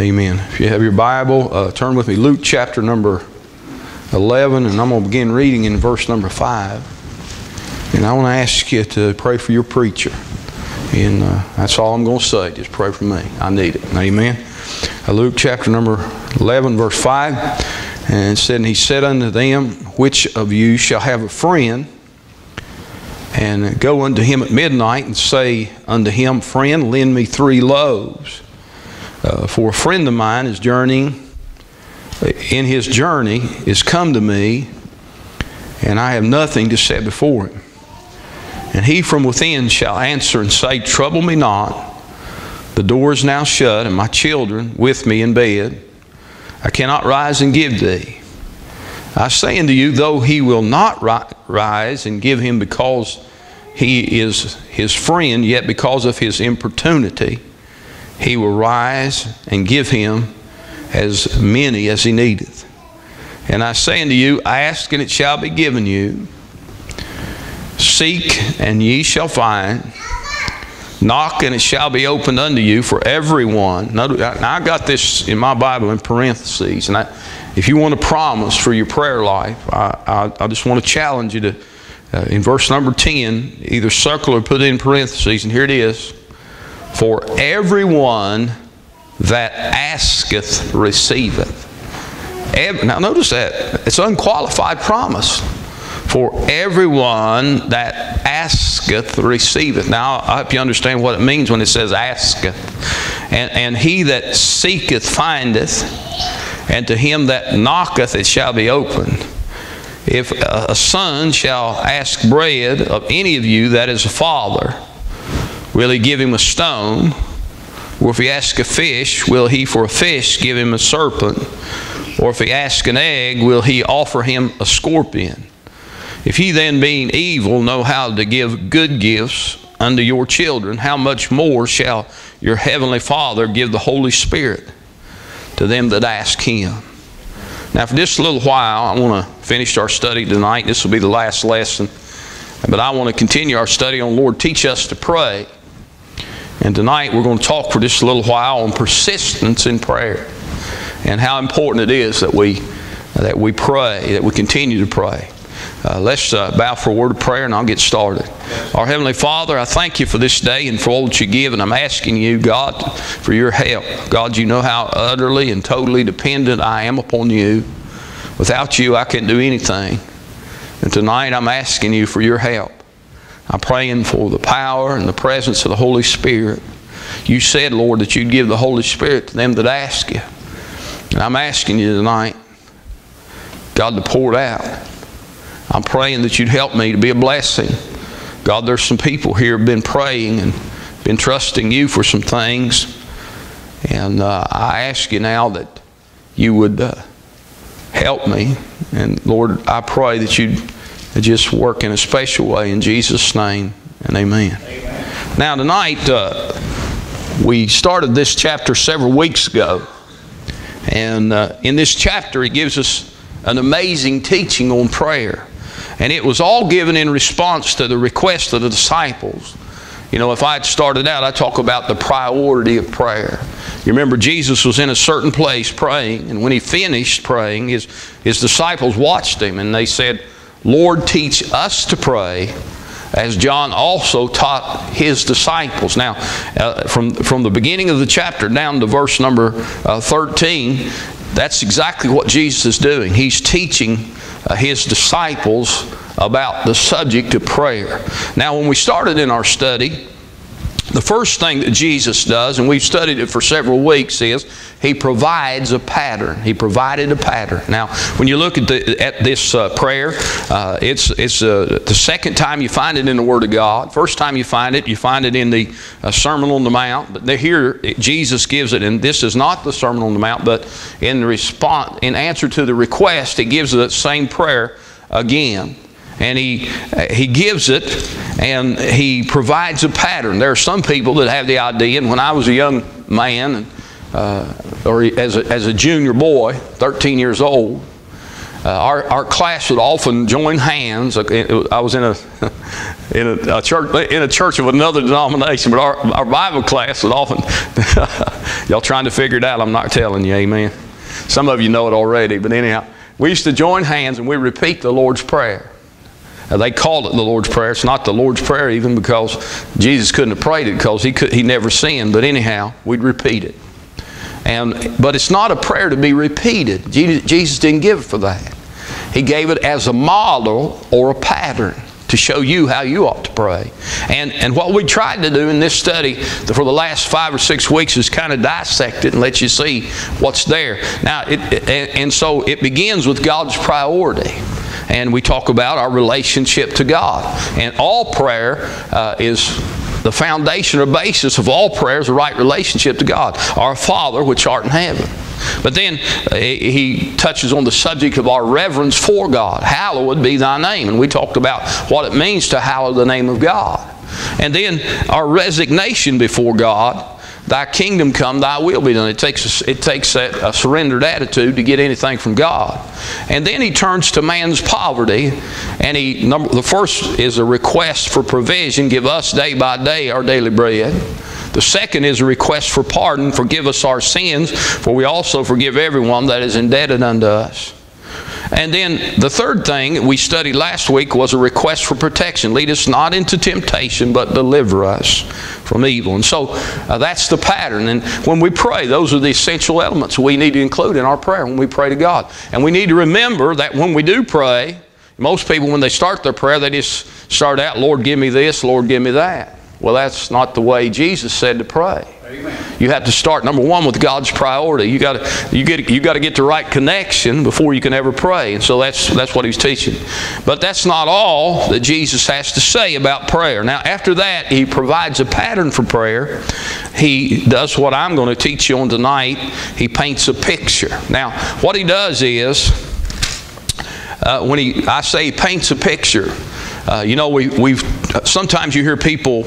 Amen. If you have your Bible, uh, turn with me Luke chapter number 11, and I'm going to begin reading in verse number 5. And I want to ask you to pray for your preacher. And uh, that's all I'm going to say. Just pray for me. I need it. Amen. Uh, Luke chapter number 11, verse 5. And said, And he said unto them, Which of you shall have a friend? And go unto him at midnight and say unto him, Friend, lend me three loaves. Uh, for a friend of mine is journeying, in his journey, is come to me, and I have nothing to set before him. And he from within shall answer and say, Trouble me not. The door is now shut, and my children with me in bed. I cannot rise and give thee. I say unto you, though he will not ri- rise and give him because he is his friend, yet because of his importunity, he will rise and give him as many as he needeth. And I say unto you, ask and it shall be given you. Seek and ye shall find. Knock and it shall be opened unto you for everyone. Now, I got this in my Bible in parentheses. And I, if you want a promise for your prayer life, I, I, I just want to challenge you to, uh, in verse number 10, either circle or put in parentheses. And here it is. For everyone that asketh receiveth. Now, notice that. It's unqualified promise. For everyone that asketh receiveth. Now, I hope you understand what it means when it says asketh. And, and he that seeketh findeth, and to him that knocketh it shall be opened. If a son shall ask bread of any of you that is a father, Will he give him a stone? Or if he ask a fish, will he for a fish give him a serpent? Or if he ask an egg, will he offer him a scorpion? If he then, being evil, know how to give good gifts unto your children, how much more shall your heavenly Father give the Holy Spirit to them that ask him? Now, for just a little while, I want to finish our study tonight. This will be the last lesson. But I want to continue our study on Lord, teach us to pray. And tonight we're going to talk for just a little while on persistence in prayer and how important it is that we, that we pray, that we continue to pray. Uh, let's uh, bow for a word of prayer and I'll get started. Our Heavenly Father, I thank you for this day and for all that you give, and I'm asking you, God, for your help. God, you know how utterly and totally dependent I am upon you. Without you, I can't do anything. And tonight I'm asking you for your help. I'm praying for the power and the presence of the Holy Spirit. You said, Lord, that you'd give the Holy Spirit to them that ask you. And I'm asking you tonight, God, to pour it out. I'm praying that you'd help me to be a blessing. God, there's some people here have been praying and been trusting you for some things. And uh, I ask you now that you would uh, help me. And Lord, I pray that you'd just work in a special way in Jesus' name and amen. amen. Now, tonight, uh, we started this chapter several weeks ago. And uh, in this chapter, it gives us an amazing teaching on prayer. And it was all given in response to the request of the disciples. You know, if I had started out, I talk about the priority of prayer. You remember Jesus was in a certain place praying, and when he finished praying, his, his disciples watched him and they said, Lord, teach us to pray as John also taught his disciples. Now, uh, from, from the beginning of the chapter down to verse number uh, 13, that's exactly what Jesus is doing. He's teaching uh, his disciples about the subject of prayer. Now, when we started in our study, the first thing that Jesus does, and we've studied it for several weeks, is He provides a pattern. He provided a pattern. Now, when you look at, the, at this uh, prayer, uh, it's, it's uh, the second time you find it in the Word of God. First time you find it, you find it in the uh, Sermon on the Mount. But here, Jesus gives it, and this is not the Sermon on the Mount, but in response, in answer to the request, He gives the same prayer again and he he gives it and he provides a pattern there are some people that have the idea and when i was a young man uh, or as a, as a junior boy 13 years old uh, our, our class would often join hands. I was in a in a, a, church in a church of another denomination, but our, our Bible class would often y'all trying to figure it out. I'm not telling you, Amen. Some of you know it already, but anyhow, we used to join hands and we repeat the Lord's prayer. Now, they called it the Lord's Prayer. It's not the Lord's Prayer even because Jesus couldn't have prayed it because he, could, he never sinned. But anyhow, we'd repeat it. And, but it's not a prayer to be repeated. Jesus didn't give it for that. He gave it as a model or a pattern to show you how you ought to pray. And, and what we tried to do in this study for the last five or six weeks is kind of dissect it and let you see what's there. Now, it, and so it begins with God's priority and we talk about our relationship to God. And all prayer uh, is the foundation or basis of all prayer is a right relationship to God, our Father which art in heaven. But then uh, he touches on the subject of our reverence for God. Hallowed be thy name. And we talked about what it means to hallow the name of God. And then our resignation before God Thy kingdom come, thy will be done. It takes, a, it takes a, a surrendered attitude to get anything from God. And then he turns to man's poverty, and he number, the first is a request for provision. Give us day by day our daily bread. The second is a request for pardon. Forgive us our sins, for we also forgive everyone that is indebted unto us. And then the third thing we studied last week was a request for protection. Lead us not into temptation, but deliver us from evil. And so uh, that's the pattern. And when we pray, those are the essential elements we need to include in our prayer when we pray to God. And we need to remember that when we do pray, most people, when they start their prayer, they just start out, Lord, give me this, Lord, give me that. Well, that's not the way Jesus said to pray. You have to start number one with God's priority. You got you get you got to get the right connection before you can ever pray, and so that's that's what he's teaching. But that's not all that Jesus has to say about prayer. Now, after that, he provides a pattern for prayer. He does what I'm going to teach you on tonight. He paints a picture. Now, what he does is uh, when he I say he paints a picture. Uh, you know, we, we've sometimes you hear people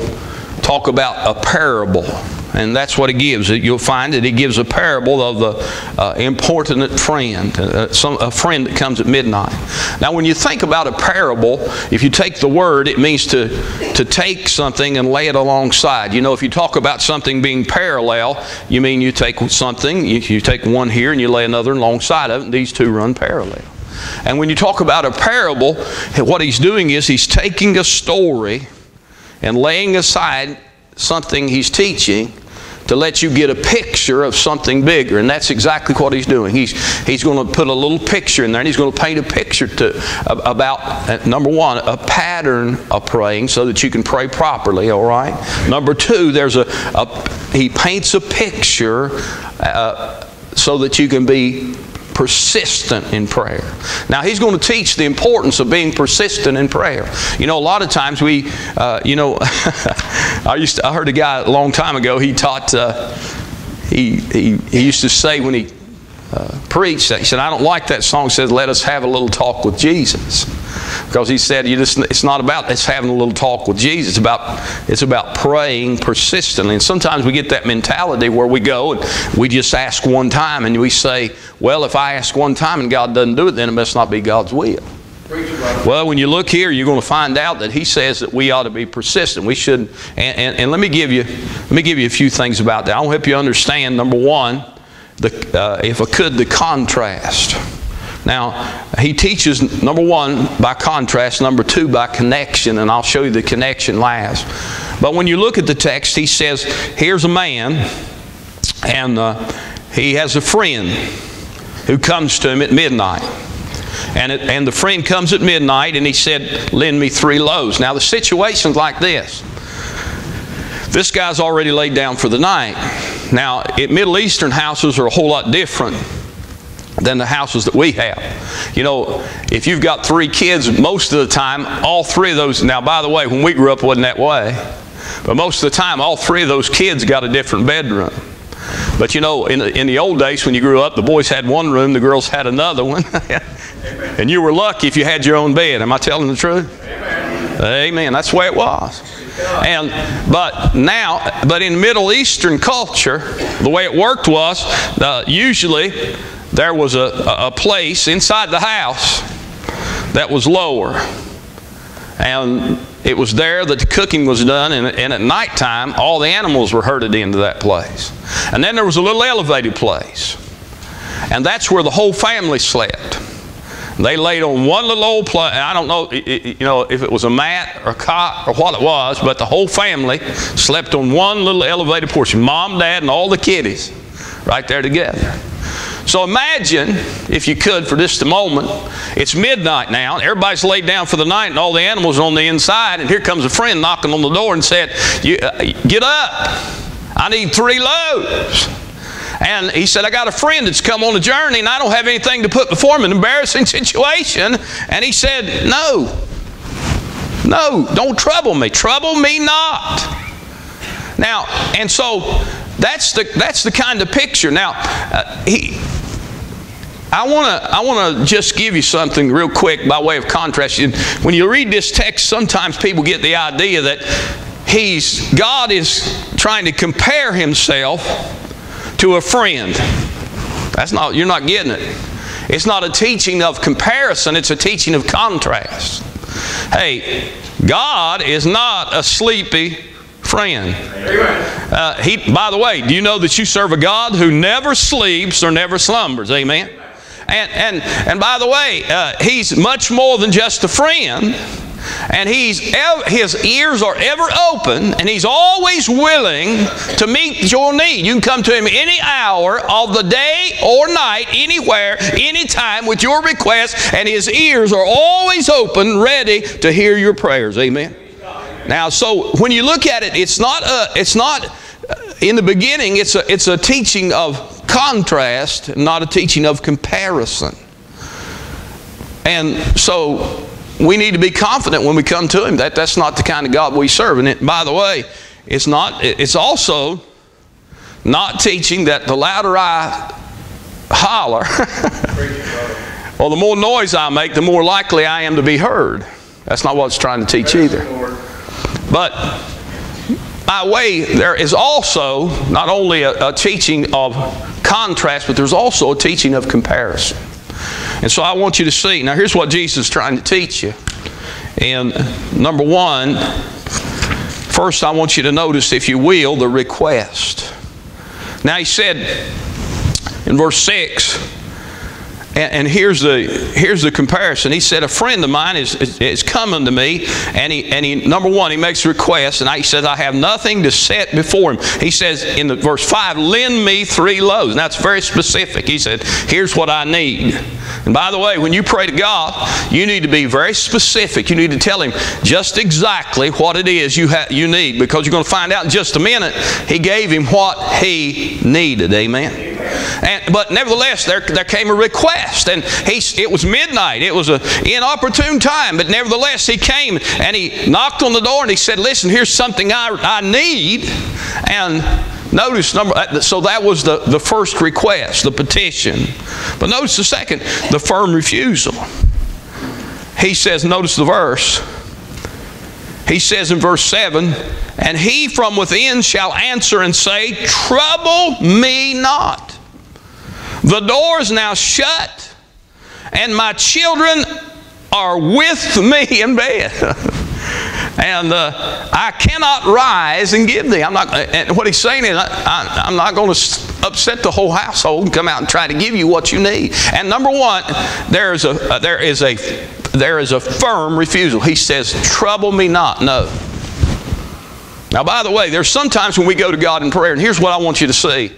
talk about a parable and that's what it gives. You'll find that it gives a parable of the uh, importunate friend, uh, some, a friend that comes at midnight. Now, when you think about a parable, if you take the word, it means to, to take something and lay it alongside. You know, if you talk about something being parallel, you mean you take something, you, you take one here and you lay another alongside of it, and these two run parallel. And when you talk about a parable, what he's doing is he's taking a story and laying aside something he's teaching to let you get a picture of something bigger. And that's exactly what he's doing. He's, he's going to put a little picture in there and he's going to paint a picture to, about, uh, number one, a pattern of praying so that you can pray properly, all right? Number two, there's a, a he paints a picture uh, so that you can be persistent in prayer. Now, he's going to teach the importance of being persistent in prayer. You know, a lot of times we, uh, you know, I used to, I heard a guy a long time ago, he taught, uh, he, he, he used to say when he uh, preached, he said, I don't like that song, He says, let us have a little talk with Jesus because he said you just it's not about us having a little talk with Jesus it's about it's about praying persistently and sometimes we get that mentality where we go and we just ask one time and we say well if I ask one time and God doesn't do it then it must not be God's will well, when you look here, you're going to find out that he says that we ought to be persistent. We should, and, and, and let me give you, let me give you a few things about that. I'll help you understand. Number one, the, uh, if I could, the contrast. Now, he teaches, number one, by contrast, number two, by connection, and I'll show you the connection last. But when you look at the text, he says, here's a man, and uh, he has a friend who comes to him at midnight. And, it, and the friend comes at midnight and he said, Lend me three loaves. Now, the situation's like this this guy's already laid down for the night. Now, Middle Eastern houses are a whole lot different than the houses that we have. You know, if you've got three kids, most of the time, all three of those, now by the way, when we grew up, wasn't that way. But most of the time, all three of those kids got a different bedroom. But you know, in the, in the old days when you grew up, the boys had one room, the girls had another one. and you were lucky if you had your own bed. Am I telling the truth? Amen. That's the way it was. And but now, but in Middle Eastern culture, the way it worked was uh, usually there was a, a place inside the house that was lower. And it was there that the cooking was done, and, and at nighttime, all the animals were herded into that place. And then there was a little elevated place. And that's where the whole family slept. They laid on one little old place. I don't know, you know, if it was a mat or a cot or what it was, but the whole family slept on one little elevated portion. Mom, dad, and all the kiddies right there together. So imagine, if you could, for just a moment, it's midnight now, everybody's laid down for the night, and all the animals are on the inside, and here comes a friend knocking on the door and said, uh, Get up, I need three loaves. And he said, I got a friend that's come on a journey and I don't have anything to put before him, an embarrassing situation. And he said, No, no, don't trouble me. Trouble me not. Now, and so that's the, that's the kind of picture. Now, uh, he, I want to I want to just give you something real quick by way of contrast. When you read this text, sometimes people get the idea that he's God is trying to compare himself to a friend. That's not you're not getting it. It's not a teaching of comparison, it's a teaching of contrast. Hey, God is not a sleepy friend. Uh, he, by the way, do you know that you serve a God who never sleeps or never slumbers? Amen. And, and, and by the way, uh, He's much more than just a friend. And he's, his ears are ever open, and he's always willing to meet your need. You can come to him any hour of the day or night, anywhere, anytime with your request, and his ears are always open, ready to hear your prayers. Amen. Now, so when you look at it, it's not a, it's not uh, in the beginning. It's a, it's a teaching of contrast, not a teaching of comparison. And so we need to be confident when we come to Him that that's not the kind of God we serve. And it, by the way, it's not. It's also not teaching that the louder I holler, or the more noise I make, the more likely I am to be heard. That's not what it's trying to teach either. But by way, there is also not only a, a teaching of contrast, but there's also a teaching of comparison. And so I want you to see. Now, here's what Jesus is trying to teach you. And number one, first I want you to notice, if you will, the request. Now, he said in verse 6, and, and, here's the here's the comparison. He said, a friend of mine is, is, is coming to me, and he and he number one, he makes a request, and I, he says, I have nothing to set before him. He says in the verse five, lend me three loaves. And that's very specific. He said, here's what I need. And by the way, when you pray to God, you need to be very specific. You need to tell Him just exactly what it is you, ha- you need because you're going to find out in just a minute He gave him what he needed. Amen. And, but nevertheless, there, there came a request, and he, it was midnight. It was an inopportune time, but nevertheless, he came and he knocked on the door and he said, Listen, here's something I, I need. And Notice number uh, so that was the, the first request, the petition. But notice the second, the firm refusal. He says, notice the verse. He says in verse 7, and he from within shall answer and say, Trouble me not. The door is now shut, and my children are with me in bed. and uh, I cannot rise and give thee. I'm not. And what he's saying is, I, am not going to upset the whole household and come out and try to give you what you need. And number one, there is a uh, there is a there is a firm refusal. He says, "Trouble me not." No. Now, by the way, there's sometimes when we go to God in prayer, and here's what I want you to see.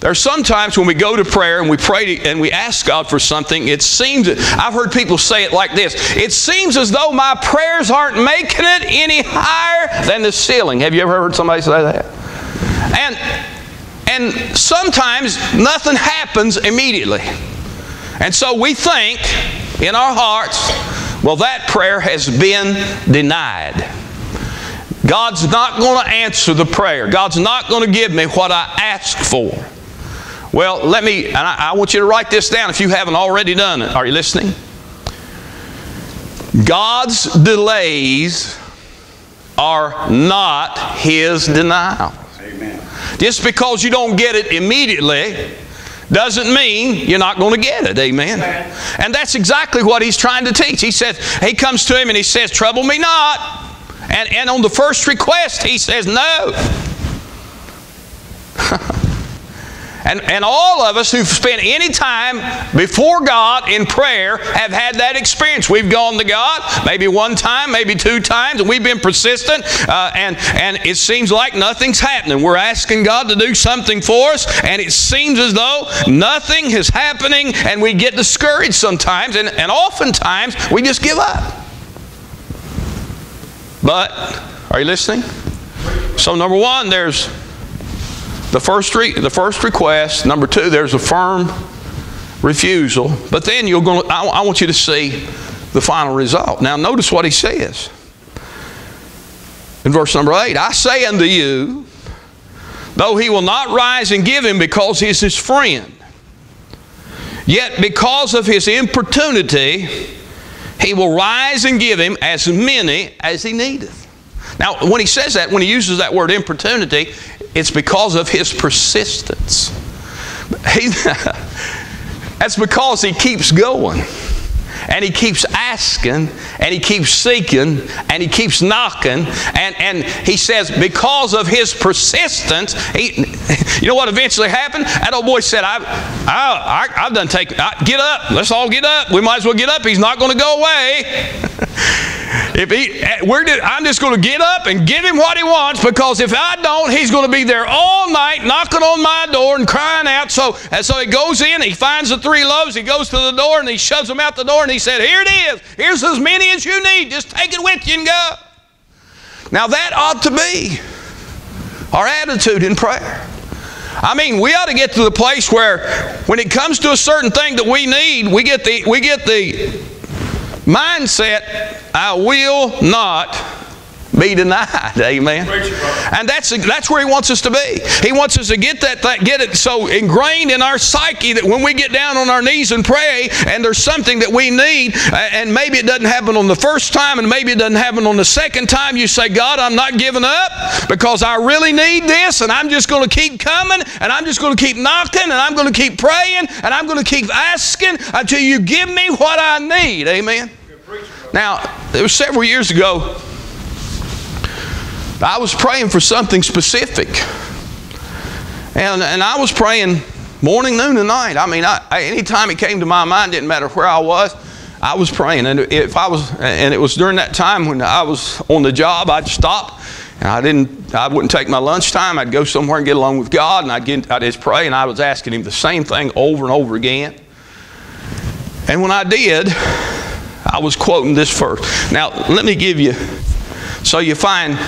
There are sometimes when we go to prayer and we pray to, and we ask God for something, it seems, I've heard people say it like this it seems as though my prayers aren't making it any higher than the ceiling. Have you ever heard somebody say that? And, and sometimes nothing happens immediately. And so we think in our hearts, well, that prayer has been denied. God's not going to answer the prayer. God's not going to give me what I ask for. Well, let me, and I, I want you to write this down if you haven't already done it. Are you listening? God's delays are not His denial. Amen. Just because you don't get it immediately doesn't mean you're not going to get it. Amen. And that's exactly what he's trying to teach. He says, he comes to him and he says, Trouble me not. And, and on the first request, he says, No. And, and all of us who've spent any time before God in prayer have had that experience. We've gone to God maybe one time, maybe two times, and we've been persistent, uh, and, and it seems like nothing's happening. We're asking God to do something for us, and it seems as though nothing is happening, and we get discouraged sometimes, and, and oftentimes we just give up. But, are you listening? So, number one, there's the first, the first request. Number two, there's a firm refusal. But then you're going. I, I want you to see the final result. Now, notice what he says in verse number eight. I say unto you, though he will not rise and give him because he is his friend, yet because of his importunity, he will rise and give him as many as he needeth. Now, when he says that, when he uses that word importunity, it's because of his persistence. He, that's because he keeps going. And he keeps asking, and he keeps seeking, and he keeps knocking. And, and he says, because of his persistence, he, you know what eventually happened? That old boy said, I, I, I, have done taken, get up. Let's all get up. We might as well get up. He's not going to go away. If he, I'm just going to get up and give him what he wants because if I don't, he's going to be there all night knocking on my door and crying out. So, and so he goes in, he finds the three loaves, he goes to the door and he shoves them out the door and he said, Here it is. Here's as many as you need. Just take it with you and go. Now that ought to be our attitude in prayer. I mean, we ought to get to the place where when it comes to a certain thing that we need, we get the, we get the mindset, I will not be denied. Amen. And that's that's where he wants us to be. He wants us to get that, that get it so ingrained in our psyche that when we get down on our knees and pray and there's something that we need and maybe it doesn't happen on the first time and maybe it doesn't happen on the second time you say God I'm not giving up because I really need this and I'm just going to keep coming and I'm just going to keep knocking and I'm going to keep praying and I'm going to keep asking until you give me what I need. Amen. Now, it was several years ago. I was praying for something specific. And, and I was praying morning, noon, and night. I mean, I, I, anytime it came to my mind, didn't matter where I was, I was praying. And if I was, and it was during that time when I was on the job, I'd stop and I didn't, I wouldn't take my lunchtime. I'd go somewhere and get along with God, and I'd, get, I'd just pray, and I was asking Him the same thing over and over again. And when I did, I was quoting this first. Now, let me give you, so you find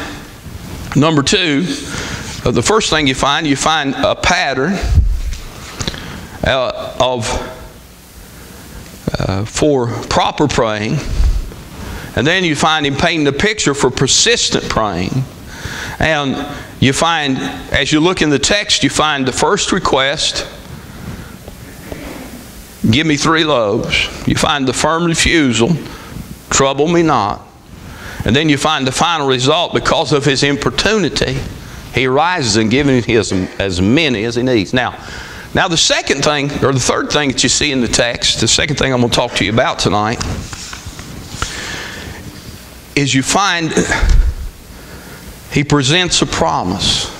number two, uh, the first thing you find, you find a pattern uh, of, uh, for proper praying. And then you find him painting the picture for persistent praying. And you find, as you look in the text, you find the first request Give me three loaves. You find the firm refusal, trouble me not. And then you find the final result because of his importunity. He rises and gives his as many as he needs. Now, now the second thing, or the third thing that you see in the text, the second thing I'm going to talk to you about tonight, is you find he presents a promise.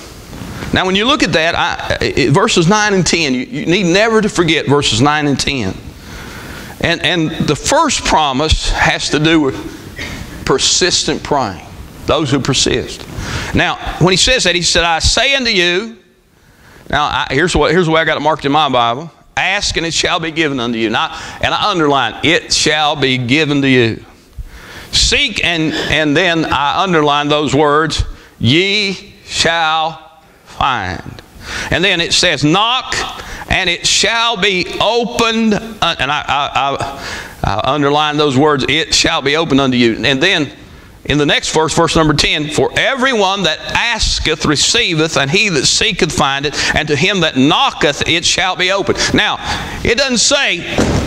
Now, when you look at that, I, it, verses 9 and 10, you, you, need never to forget verses 9 and 10. And, and the first promise has to do with persistent praying, those who persist. Now, when he says that, he said, I say unto you, now I, here's, what, here's the way I got it marked in my Bible ask and it shall be given unto you. Now, and I underline, it shall be given to you. Seek and, and then I underline those words, ye shall find. And then it says, Knock, and it shall be opened. And I, I, I, I underline those words, it shall be opened unto you. And then in the next verse, verse number 10, for everyone that asketh receiveth, and he that seeketh findeth, and to him that knocketh it shall be opened. Now, it doesn't say,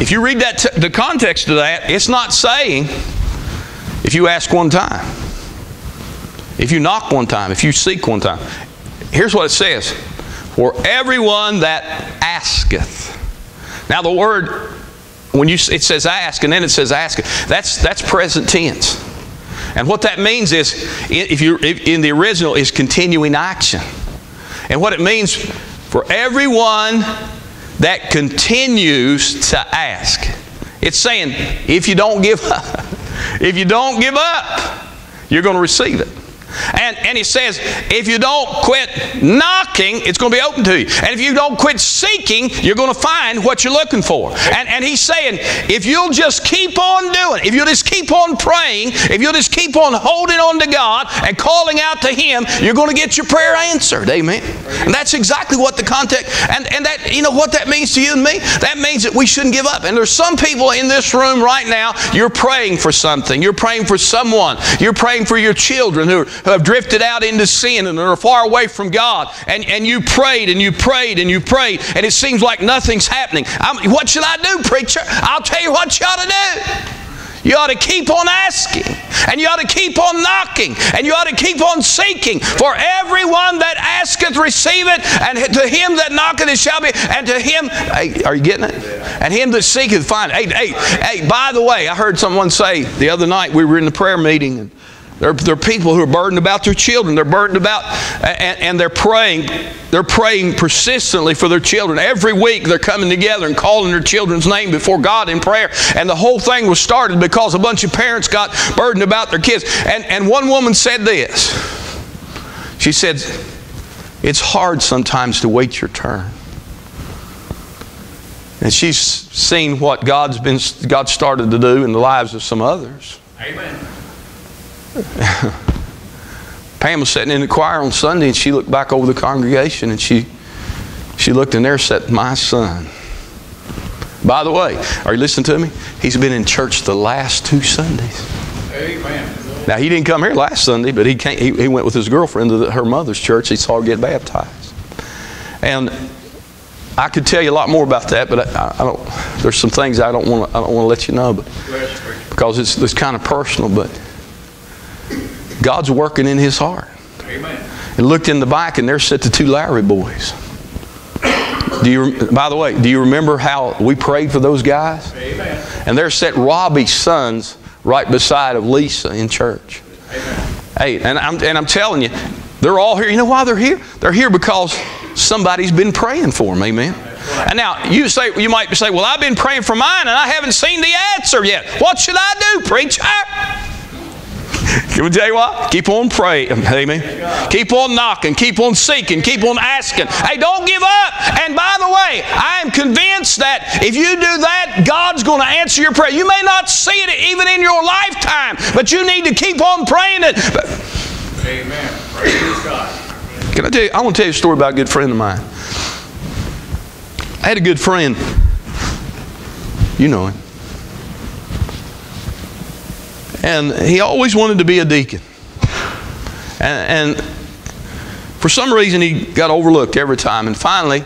if you read that the context of that, it's not saying if you ask one time, if you knock one time, if you seek one time. Here's what it says For everyone that asketh. Now the word, when you it says ask and then it says ask, that's that's present tense. And what that means is, if you in the original, is continuing action. And what it means for everyone that continues to ask. It's saying, if you don't give up, if you don't give up, you're going to receive it. And, and he says, if you don't quit knocking, it's going to be open to you. And if you don't quit seeking, you're going to find what you're looking for. And, and he's saying, if you'll just keep on doing if you'll just keep on praying, if you'll just keep on holding on to God and calling out to Him, you're going to get your prayer answered. Amen. And that's exactly what the context, and, and that, you know what that means to you and me? That means that we shouldn't give up. And there's some people in this room right now, you're praying for something. You're praying for someone. You're praying for your children who, who have drifted out into sin and are far away from God. And, and you prayed and you prayed and you prayed, and it seems like nothing's happening. I'm, what should I do, preacher? I'll tell you what you ought to do. You ought to keep on asking, and you ought to keep on knocking, and you ought to keep on seeking. For everyone that asketh, receive it, and to him that knocketh, it shall be, and to him, hey, are you getting it? And him that seeketh, find it. Hey, hey, hey, by the way, I heard someone say the other night, we were in the prayer meeting, and there, there are people who are burdened about their children. They're burdened about, and, and, they're praying. They're praying persistently for their children. Every week they're coming together and calling their children's name before God in prayer. And the whole thing was started because a bunch of parents got burdened about their kids. And, and one woman said this. She said, It's hard sometimes to wait your turn. And she's seen what God's been God started to do in the lives of some others. Amen. Pam was sitting in the choir on Sunday and she looked back over the congregation and she, she looked in there and said, My son. By the way, are you listening to me? He's been in church the last two Sundays. Amen. Now, he didn't come here last Sunday, but he, came, he, he went with his girlfriend to the, her mother's church. He saw her get baptized. And I could tell you a lot more about that, but I, I don't. There's some things I don't want. I don't want to let you know, but because it's, it's kind of personal. But God's working in his heart. Amen. And looked in the back, and there sat the two Lowry boys. Do you, by the way, do you remember how we prayed for those guys? Amen. And there sat Robbie's sons right beside of Lisa in church. Amen. Hey, and I'm, and I'm telling you, they're all here. You know why they're here? They're here because somebody's been praying for them. Amen. And now you say you might say, "Well, I've been praying for mine, and I haven't seen the answer yet. What should I do, preacher?" Can we tell you what? Keep on praying. Amen. Keep on knocking. Keep on seeking. Keep on asking. Hey, don't give up. And by the way, I am convinced that if you do that, God's going to answer your prayer. You may not see it even in your lifetime, but you need to keep on praying it. But, Amen. Praise God. Can I tell you? I want to tell you a story about a good friend of mine. I had a good friend. You know him. And he always wanted to be a deacon. And, and for some reason, he got overlooked every time. And finally,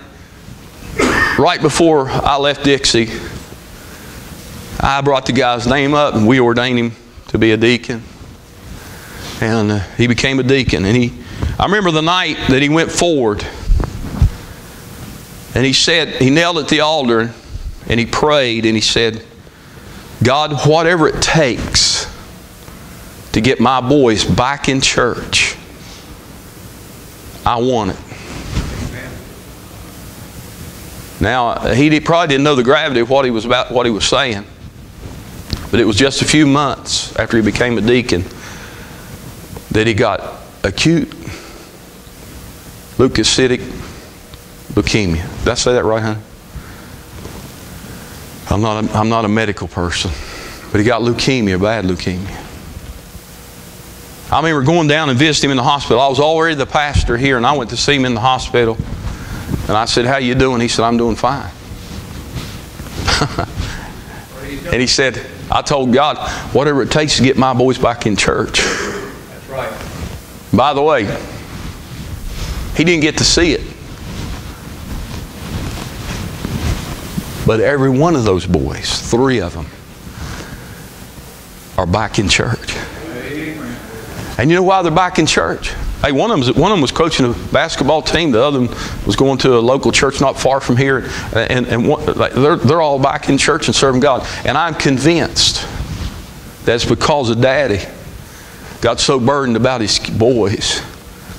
right before I left Dixie, I brought the guy's name up and we ordained him to be a deacon. And uh, he became a deacon. And he, I remember the night that he went forward and he said, he knelt at the altar and he prayed and he said, God, whatever it takes to get my boys back in church. I want it. Now, he probably didn't know the gravity of what he was about, what he was saying. But it was just a few months after he became a deacon that he got acute leukocytic leukemia. Did I say that right, honey? I'm not a, I'm not a medical person, but he got leukemia, bad leukemia. I remember going down and visiting him in the hospital. I was already the pastor here, and I went to see him in the hospital. And I said, "How you doing?" He said, "I'm doing fine." and he said, "I told God, whatever it takes to get my boys back in church." That's right. By the way, he didn't get to see it. But every one of those boys, three of them, are back in church. And you know why they're back in church? Hey, one of, them was, one of them was coaching a basketball team. The other one was going to a local church not far from here. And, and one, they're, they're all back in church and serving God. And I'm convinced that's because of Daddy got so burdened about his boys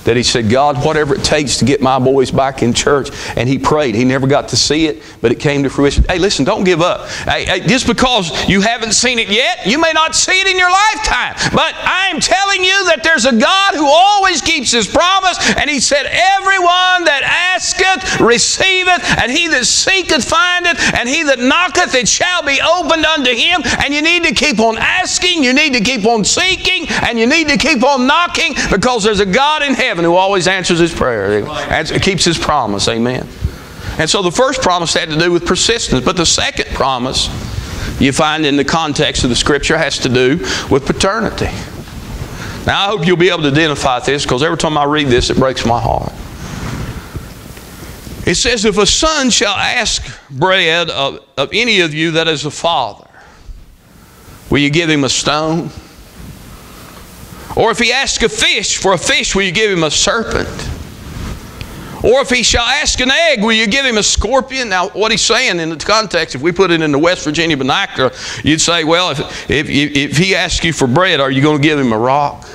that he said, God, whatever it takes to get my boys back in church. And he prayed. He never got to see it, but it came to fruition. Hey, listen, don't give up. Hey, hey, just because you haven't seen it yet, you may not see it in your lifetime. But I am telling you that there's a God who always keeps his promise. And he said, Everyone that asketh receiveth, and he that seeketh findeth, and he that knocketh it shall be opened unto him. And you need to keep on asking, you need to keep on seeking, and you need to keep on knocking because there's a God in heaven heaven who always answers his prayer, right. keeps his promise. Amen. And so the first promise had to do with persistence, but the second promise you find in the context of the scripture has to do with paternity. Now, I hope you'll be able to identify this because every time I read this, it breaks my heart. It says, If a son shall ask bread of, of any of you that is a father, will you give him a stone? Or if he asks a fish for a fish, will you give him a serpent? Or if he shall ask an egg, will you give him a scorpion? Now, what he's saying in the context, if we put it in the West Virginia vernacular, you'd say, well, if, if, if he asks you for bread, are you going to give him a rock?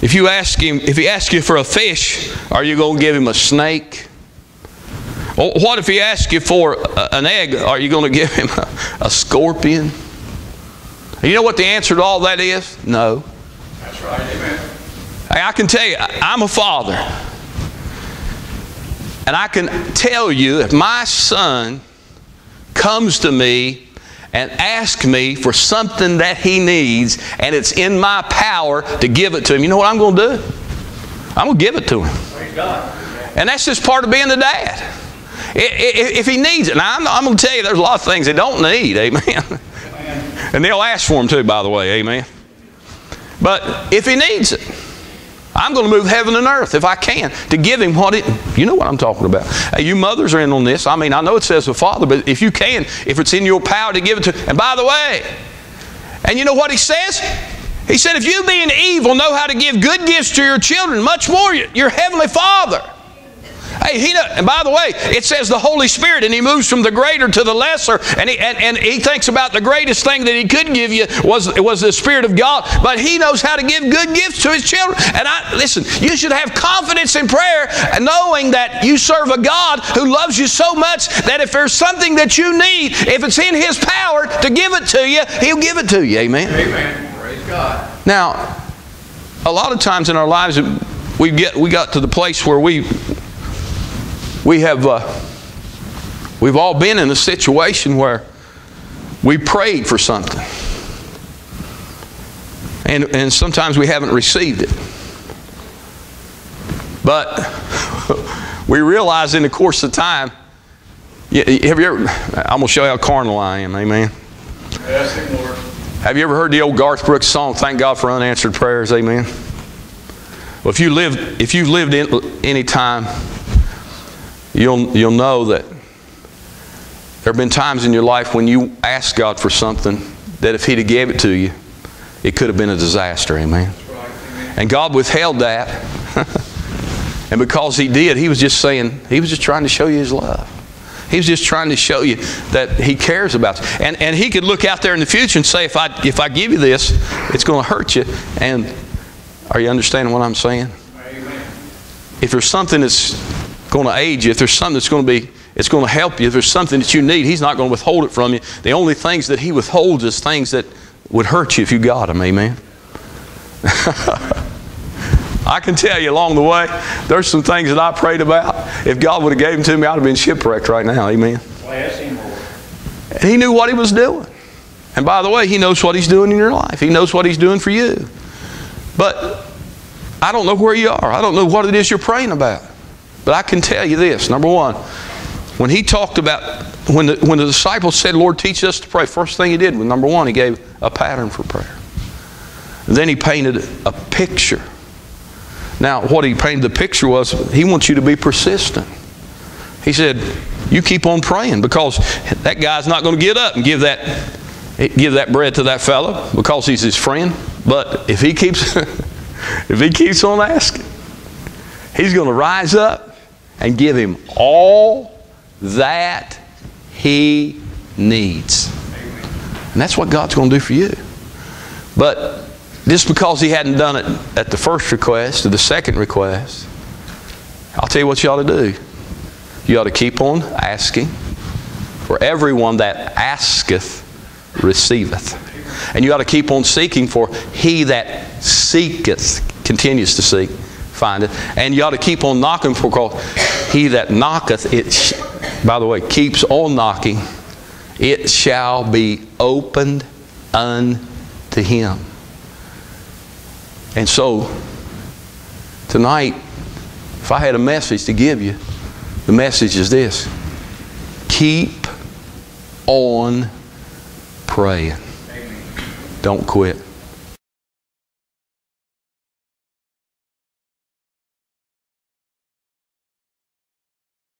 If you ask him, if he asks you for a fish, are you going to give him a snake? Or what if he asks you for an egg? Are you going to give him a, a scorpion? And you know what the answer to all that is? No. That's right, amen. Hey, I can tell you, I'm a father. And I can tell you if my son comes to me and asks me for something that he needs and it's in my power to give it to him, you know what I'm going to do? I'm going to give it to him. And that's just part of being a dad. If he needs it, now I'm, I'm going to tell you there's a lot of things they don't need, amen. And they'll ask for him too, by the way. Amen. But if he needs it, I'm going to move heaven and earth if I can to give him what it. You know what I'm talking about. Hey, you mothers are in on this. I mean, I know it says the father, but if you can, if it's in your power to give it to. And by the way, and you know what he says? He said, if you being evil know how to give good gifts to your children, much more your heavenly Father Hey, he and by the way, it says the Holy Spirit, and he moves from the greater to the lesser, and he, and, and he thinks about the greatest thing that he could give you was, was the Spirit of God, but he knows how to give good gifts to his children. And I listen, you should have confidence in prayer, knowing that you serve a God who loves you so much that if there's something that you need, if it's in his power to give it to you, he'll give it to you. Amen. Amen. Praise God. Now, a lot of times in our lives, we get we got to the place where we we have uh, we've all been in a situation where we prayed for something. And, and sometimes we haven't received it. But we realize in the course of time have you ever i'm going to show you how carnal i am amen? Yes, Lord. have you ever heard the old garth brooks song thank god for unanswered prayers amen? Well if you lived if you've lived in any time you'll, you'll know that there have been times in your life when you asked God for something that if He'd have gave it to you, it could have been a disaster. Amen. And God withheld that. and because He did, He was just saying, He was just trying to show you His love. He was just trying to show you that He cares about you. And, and He could look out there in the future and say, if I, if I give you this, it's going to hurt you. And are you understanding what I'm saying? Amen. If there's something that's going to aid you, if there's something that's going to be, it's going to help you, if there's something that you need, He's not going to withhold it from you. The only things that He withholds is things that would hurt you if you got them. Amen. I can tell you along the way, there's some things that I prayed about. If God would have gave them to me, I'd have been shipwrecked right now. Amen. And He knew what He was doing. And by the way, He knows what He's doing in your life. He knows what He's doing for you. But I don't know where you are. I don't know what it is you're praying about. But I can tell you this number one, when he talked about, when the, when the disciples said, Lord, teach us to pray, first thing he did was number one, he gave a pattern for prayer. Then he painted a picture. Now, what he painted the picture was he wants you to be persistent. He said, You keep on praying because that guy's not going to get up and give that, give that bread to that fellow because he's his friend. But if he keeps, if he keeps on asking, he's going to rise up and give him all that he needs. And that's what God's going to do for you. But just because he hadn't done it at the first request or the second request, I'll tell you what you ought to do. You ought to keep on asking. For everyone that asketh receiveth. And you ought to keep on seeking, for he that seeketh continues to seek, findeth. And you ought to keep on knocking, for because he that knocketh, it, by the way, keeps on knocking, it shall be opened unto him. And so, tonight, if I had a message to give you, the message is this keep on praying. Don't quit.